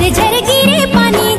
झर झर गिरे पानी